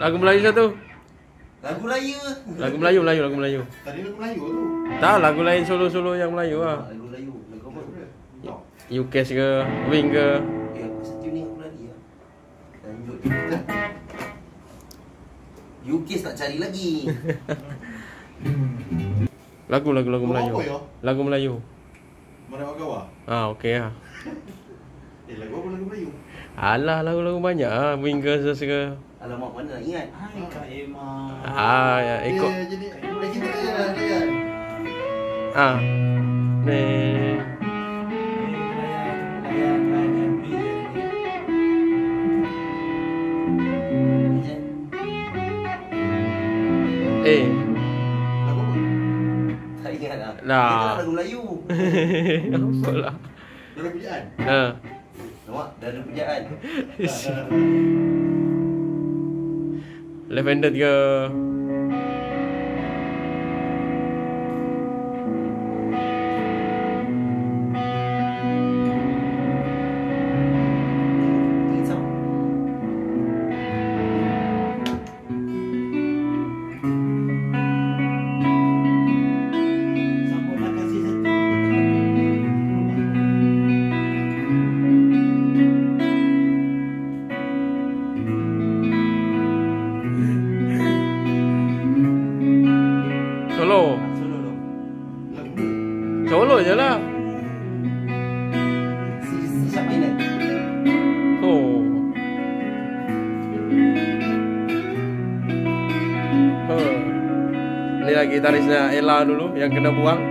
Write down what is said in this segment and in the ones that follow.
lagu Melayu satu. Lagu raya. Lagu Melayu, Melayu, lagu Melayu. Tadi lagu Melayu tu. Tak, lagu lain solo-solo yang Melayu Ah, lah. Lagu Melayu. Lagu apa? Tak. UKS ke, Wing ke. Eh, aku satu ni aku lari lah. Lanjut. UKS tak cari lagi. Lagu, lagu, lagu Melayu. ya? Lagu Melayu. Mana awak gawa? Ah, okey lah. Eh, lagu apa lagu Melayu? Alah, lagu-lagu banyak ah. Wing ke, Sus ke. Alamak mana ingat? Hai Kak Emma. Ah, ya, ikut. Dia jadi dah kita tak jalan dia kan. Ah. Ni. Eh. Lagu apa? Tak ingat lah. Nah. Dia kan lagu Melayu. Apa lah. Dalam pujaan. Ha. Dah ada pujaan. Left-handed ke. Ella dulu yang kena buang.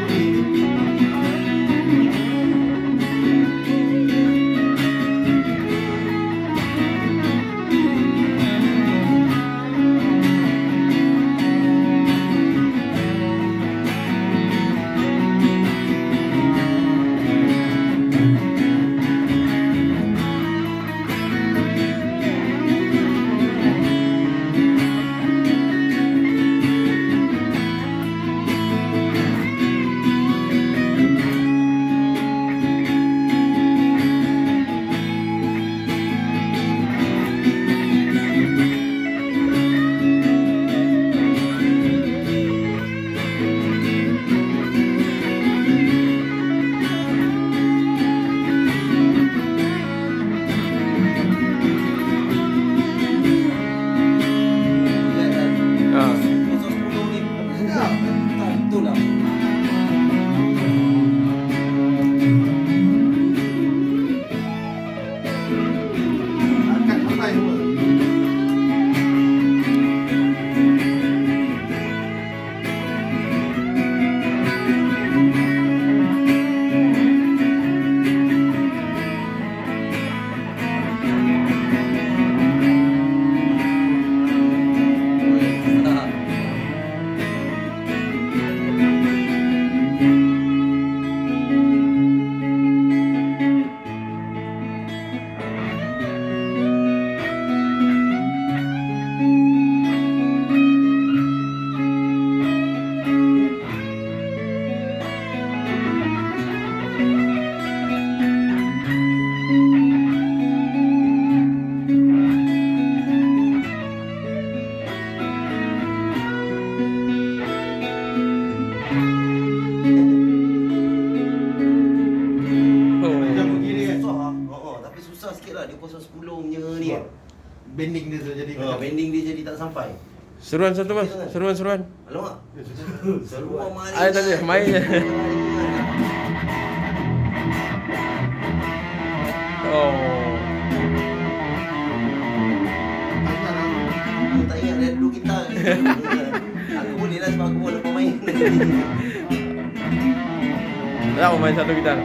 would be Bending dia tu jadi uh, Bending dia jadi tak sampai Seruan satu mas, seruan seruan. Alamak mari Ayo tadi, main je. Oh. Tak ingat lah. Aku dulu kita boleh lah sebab aku boleh pemain Tak mau main satu gitar.